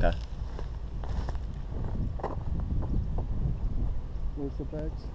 Okay. Where's the bags?